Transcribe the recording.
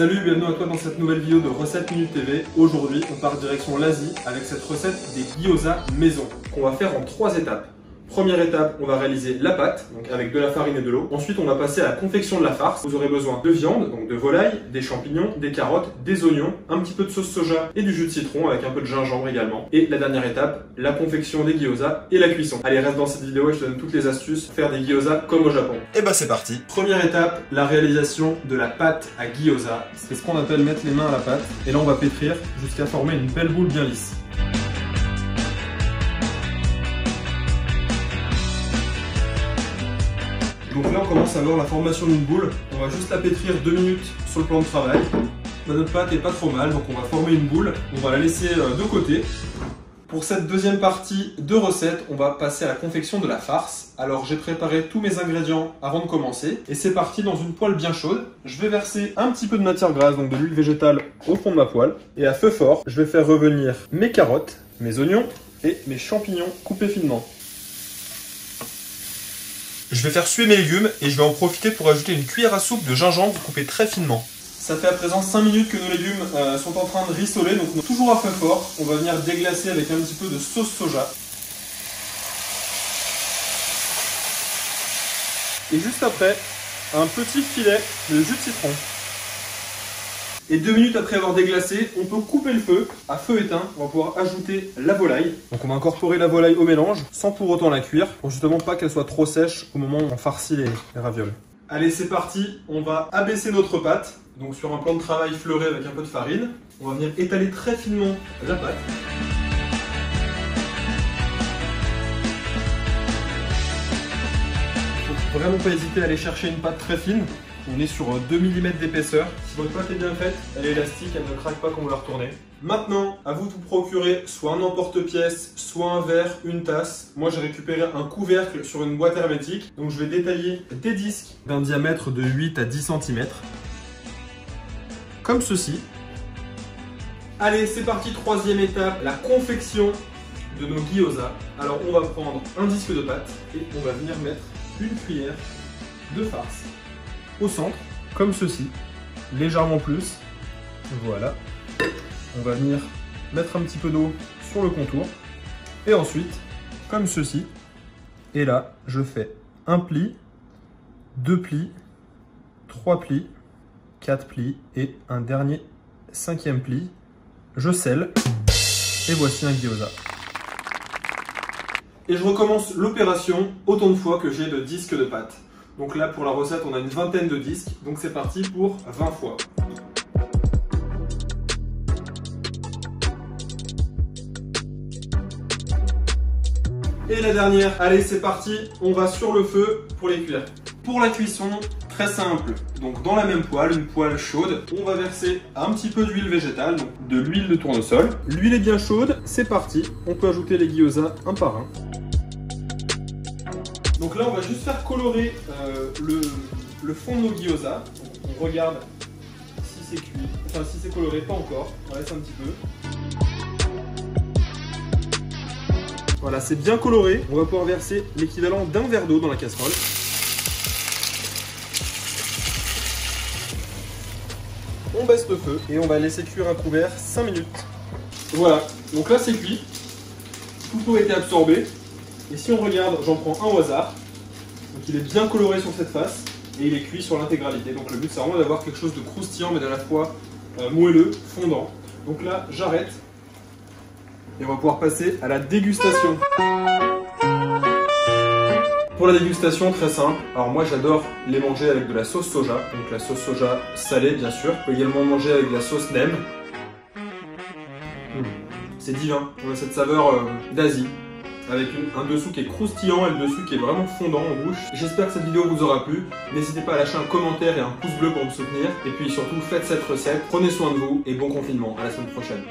Salut, bienvenue à toi dans cette nouvelle vidéo de Recettes Minute TV. Aujourd'hui, on part direction l'Asie avec cette recette des gyoza maison qu'on va faire en trois étapes. Première étape, on va réaliser la pâte, donc avec de la farine et de l'eau. Ensuite, on va passer à la confection de la farce. Vous aurez besoin de viande, donc de volaille, des champignons, des carottes, des oignons, un petit peu de sauce soja et du jus de citron avec un peu de gingembre également. Et la dernière étape, la confection des gyoza et la cuisson. Allez, reste dans cette vidéo et je te donne toutes les astuces pour faire des gyoza comme au Japon. Et bah c'est parti Première étape, la réalisation de la pâte à gyoza. C'est ce qu'on appelle mettre les mains à la pâte. Et là, on va pétrir jusqu'à former une belle boule bien lisse. Donc là, on commence à voir la formation d'une boule. On va juste la pétrir deux minutes sur le plan de travail. Notre pâte est pas trop mal, donc on va former une boule. On va la laisser euh, de côté. Pour cette deuxième partie de recette, on va passer à la confection de la farce. Alors j'ai préparé tous mes ingrédients avant de commencer. Et c'est parti dans une poêle bien chaude. Je vais verser un petit peu de matière grasse, donc de l'huile végétale, au fond de ma poêle. Et à feu fort, je vais faire revenir mes carottes, mes oignons et mes champignons coupés finement. Je vais faire suer mes légumes et je vais en profiter pour ajouter une cuillère à soupe de gingembre coupé très finement. Ça fait à présent 5 minutes que nos légumes euh, sont en train de rissoler, donc toujours à feu fort. On va venir déglacer avec un petit peu de sauce soja. Et juste après, un petit filet de jus de citron. Et deux minutes après avoir déglacé, on peut couper le feu à feu éteint. On va pouvoir ajouter la volaille. Donc on va incorporer la volaille au mélange sans pour autant la cuire pour justement pas qu'elle soit trop sèche au moment où on farcit les, les ravioles. Allez, c'est parti. On va abaisser notre pâte. Donc sur un plan de travail fleuré avec un peu de farine. On va venir étaler très finement la pâte. Faut vraiment pas hésiter à aller chercher une pâte très fine. On est sur 2 mm d'épaisseur. Si votre pâte est bien faite, elle est élastique, elle ne craque pas quand vous la retournez. Maintenant, à vous de vous procurer soit un emporte-pièce, soit un verre, une tasse. Moi, j'ai récupéré un couvercle sur une boîte hermétique. Donc, je vais détailler des disques d'un diamètre de 8 à 10 cm. Comme ceci. Allez, c'est parti, troisième étape, la confection de nos gyoza. Alors, on va prendre un disque de pâte et on va venir mettre une cuillère de farce au centre, comme ceci, légèrement plus. Voilà. On va venir mettre un petit peu d'eau sur le contour. Et ensuite, comme ceci. Et là, je fais un pli, deux plis, trois plis, quatre plis et un dernier cinquième pli. Je scelle. Et voici un gyoza. Et je recommence l'opération autant de fois que j'ai de disques de pâte. Donc là, pour la recette, on a une vingtaine de disques. Donc c'est parti pour 20 fois. Et la dernière, allez c'est parti, on va sur le feu pour les cuire. Pour la cuisson, très simple, donc dans la même poêle, une poêle chaude, on va verser un petit peu d'huile végétale, donc de l'huile de tournesol. L'huile est bien chaude, c'est parti, on peut ajouter les gyoza un par un. Donc là, on va juste faire colorer euh, le, fond de nos gyoza. On regarde si c'est cuit. Enfin, si c'est coloré, pas encore. On laisse un petit peu. Voilà, c'est bien coloré. On va pouvoir verser l'équivalent d'un verre d'eau dans la casserole. On baisse le feu et on va laisser cuire à couvert 5 minutes. Voilà, donc là c'est cuit. Tout l'eau a été absorbé. Et si on regarde, j'en prends un au hasard. Donc il est bien coloré sur cette face et il est cuit sur l'intégralité. Donc le but c'est vraiment d'avoir quelque chose de croustillant mais à la fois euh, moelleux, fondant. Donc là j'arrête et on va pouvoir passer à la dégustation. Pour la dégustation, très simple. Alors moi j'adore les manger avec de la sauce soja, donc la sauce soja salée bien sûr. On peut également manger avec de la sauce nem. Mmh. C'est divin, on a cette saveur euh, d'Asie avec un dessous qui est croustillant et le dessus qui est vraiment fondant en bouche. J'espère que cette vidéo vous aura plu. N'hésitez pas à lâcher un commentaire et un pouce bleu pour me soutenir. Et puis surtout, faites cette recette, prenez soin de vous et bon confinement. À la semaine prochaine.